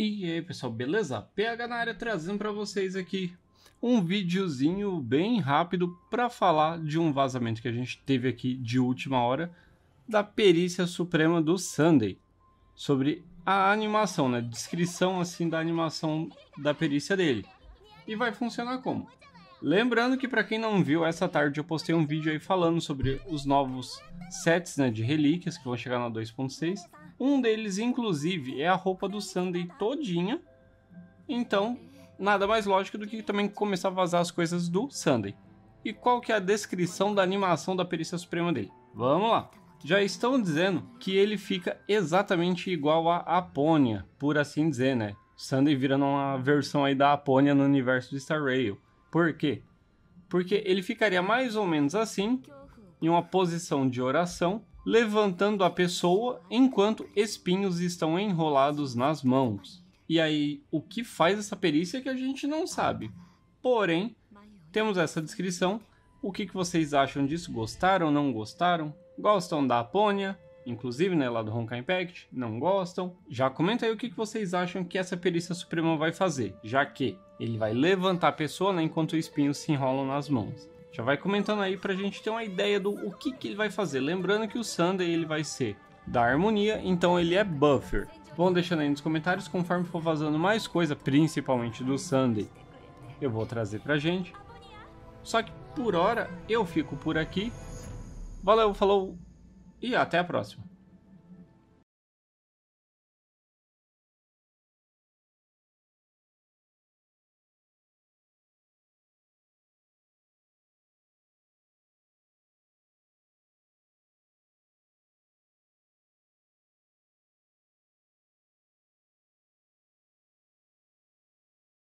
E aí pessoal, beleza? PH na área trazendo para vocês aqui um videozinho bem rápido para falar de um vazamento que a gente teve aqui de última hora da perícia suprema do Sunday sobre a animação, né? Descrição assim da animação da perícia dele. E vai funcionar como? Lembrando que para quem não viu, essa tarde eu postei um vídeo aí falando sobre os novos sets né, de relíquias que vão chegar na 2.6 um deles, inclusive, é a roupa do Sunday todinha. Então, nada mais lógico do que também começar a vazar as coisas do Sunday. E qual que é a descrição da animação da perícia suprema dele? Vamos lá! Já estão dizendo que ele fica exatamente igual a Apônia, por assim dizer, né? Sunday virando uma versão aí da Apônia no universo de Star Rail. Por quê? Porque ele ficaria mais ou menos assim, em uma posição de oração, levantando a pessoa enquanto espinhos estão enrolados nas mãos. E aí, o que faz essa perícia é que a gente não sabe. Porém, temos essa descrição. O que, que vocês acham disso? Gostaram, não gostaram? Gostam da Apônia? Inclusive, né, lá do Honkai Impact? Não gostam? Já comenta aí o que, que vocês acham que essa perícia suprema vai fazer, já que ele vai levantar a pessoa né, enquanto os espinhos se enrolam nas mãos. Já vai comentando aí pra gente ter uma ideia do o que, que ele vai fazer. Lembrando que o Sunday ele vai ser da harmonia, então ele é buffer. Vão deixando aí nos comentários conforme for vazando mais coisa, principalmente do Sunday. Eu vou trazer pra gente. Só que por hora eu fico por aqui. Valeu, falou e até a próxima.